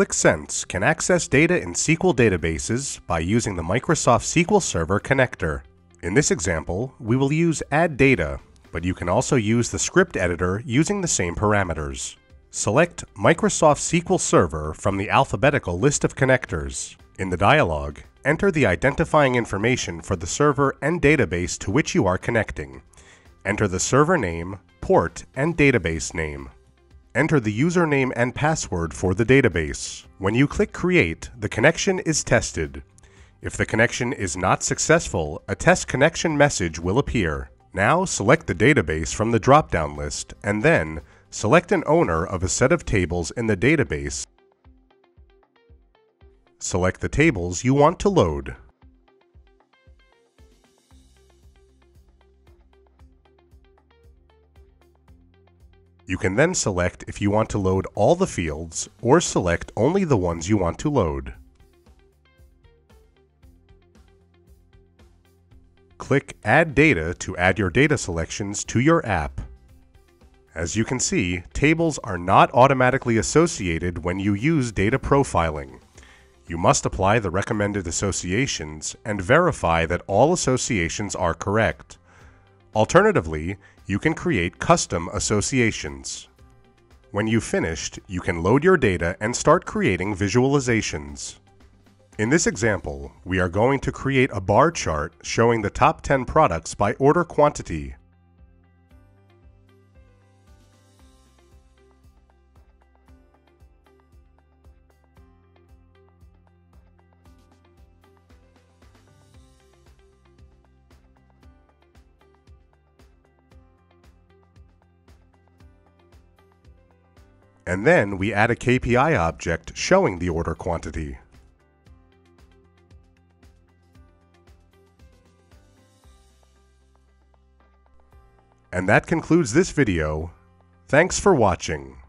Qlik Sense can access data in SQL databases by using the Microsoft SQL Server connector. In this example, we will use Add Data, but you can also use the script editor using the same parameters. Select Microsoft SQL Server from the alphabetical list of connectors. In the dialog, enter the identifying information for the server and database to which you are connecting. Enter the server name, port, and database name. Enter the username and password for the database. When you click Create, the connection is tested. If the connection is not successful, a test connection message will appear. Now select the database from the drop-down list and then select an owner of a set of tables in the database. Select the tables you want to load. You can then select if you want to load all the fields or select only the ones you want to load. Click Add Data to add your data selections to your app. As you can see, tables are not automatically associated when you use data profiling. You must apply the recommended associations and verify that all associations are correct. Alternatively, you can create custom associations. When you've finished, you can load your data and start creating visualizations. In this example, we are going to create a bar chart showing the top 10 products by order quantity. And then we add a KPI object showing the order quantity. And that concludes this video. Thanks for watching.